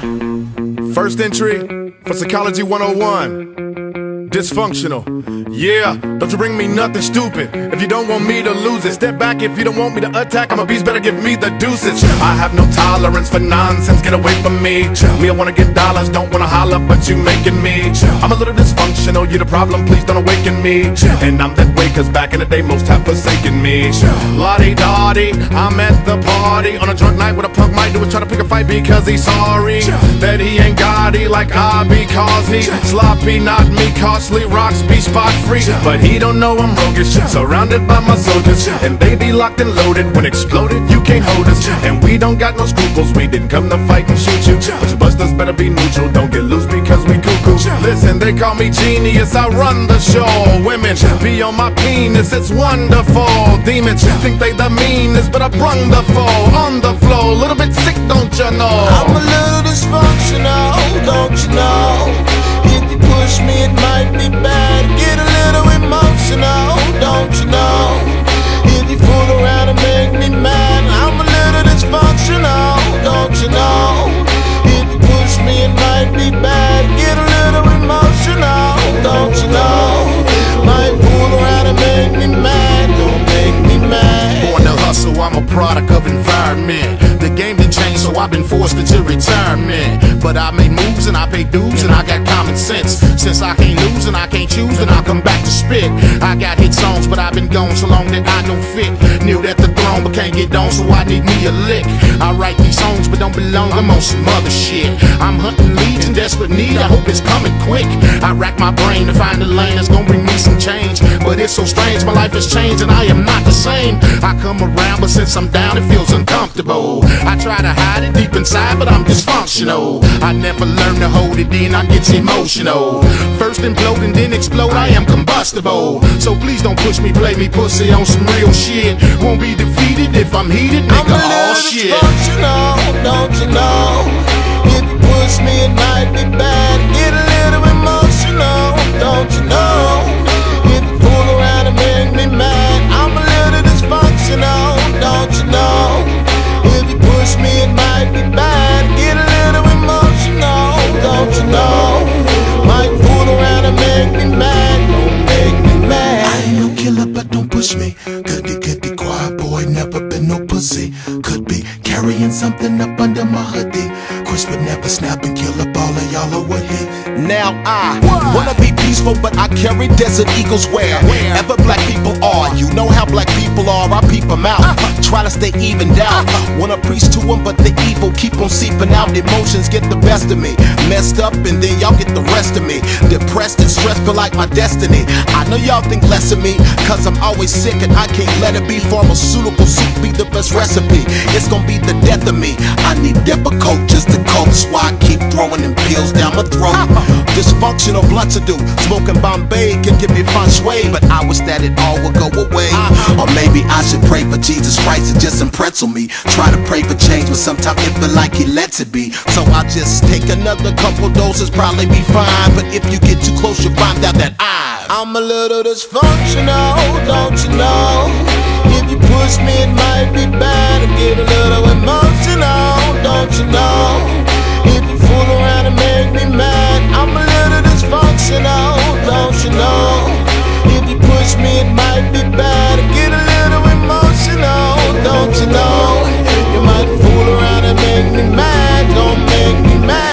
First entry for Psychology 101. Dysfunctional. Yeah, don't you bring me nothing stupid. If you don't want me to lose it, step back if you don't want me to attack. I'm a beast, better give me the deuces. I have no tolerance for nonsense, get away from me. Me, I wanna get dollars, don't wanna holler, but you making me. I'm a little dysfunctional, you the problem, please don't awaken me. And I'm that way, cause back in the day, most have forsaken me. Lottie Dottie, I'm at the party on a drunk night with a punk might do is try to pick a fight because he's sorry that he ain't it like I because he sloppy, not me, rocks be spot free. But he don't know I'm roguish, surrounded by my soldiers, and they be locked and loaded. When exploded, you can't hold us, and we don't got no scruples. We didn't come to fight and shoot you, but your busters better be neutral. Don't get loose because we cuckoo. Listen, they call me genius, I run the show. Women be on my penis, it's wonderful. Demons think they the meanest, but I brung the foe on the floor. Little bit sick, don't you know? I'm a little I've been forced into retirement. But I made moves and I pay dues and I got common sense. Since I can't lose and I can't choose, then I'll come back to spit. I got hit songs, but I've been gone so long that I don't fit. Kneel that the throne, but can't get on, so I need me a lick. I write these songs, but don't belong, I'm on some other shit. I'm hunting in need, I hope it's coming quick. I rack my brain to find a lane that's gonna bring me some change. But it's so strange, my life has changed and I am not the same. I come around, but since I'm down, it feels uncomfortable. I try to hide it deep inside, but I'm dysfunctional. I never learn to hold it in, I get emotional. First implode and then explode, I am combustible. So please don't push me, play me pussy on some real shit. Won't be defeated if I'm heated, nigga. I'm a All oh, shit. dysfunctional, don't you know? You push me, it might be bad. Get a little emotional, don't you know? If you fool around and make me mad, I'm a little dysfunctional, don't you know? If you push me, it might be bad. Get a little emotional, don't you know? Might fool around and make me mad, don't make me mad. I ain't no killer, but don't push me. Goody, goody, quiet boy, never been no pussy. Could be carrying something up under my hoodie. Would never snap and kill up all of y'all, over here. Now I wanna be peaceful, but I carry desert eagles where ever black people are. You know how black people are, I peep them out. Uh-huh. Try to stay evened out. Wanna preach to them, but the evil keep on seeping out. Emotions get the best of me. Messed up, and then y'all get the rest of me. Depressed and stressed feel like my destiny. I know y'all think less of me, cause I'm always sick and I can't let it be. Pharmaceutical soup be the best recipe. It's gonna be the death of me. I need Depakote just to cope, so I keep throwing them pills down my throat. Dysfunctional blunt to do. Smoking Bombay can give me fun sway, but I wish that it all would go away. Christ to just impress on me. Try to pray for change, but sometimes it feel like he lets it be. So I just take another couple doses, probably be fine. But if you get too close, you'll find out that I. I'm a little dysfunctional, don't you know?